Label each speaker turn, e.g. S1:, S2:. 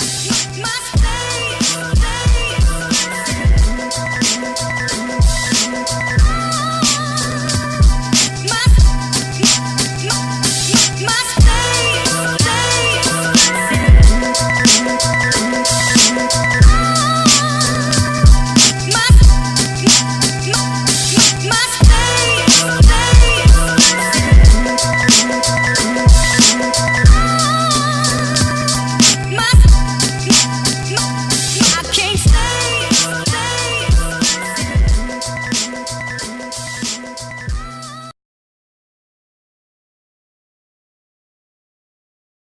S1: My